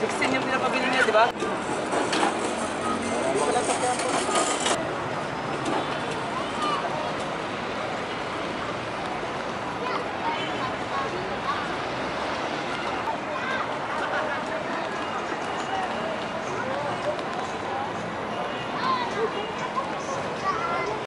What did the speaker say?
16 yung pinapabili niya, di ba?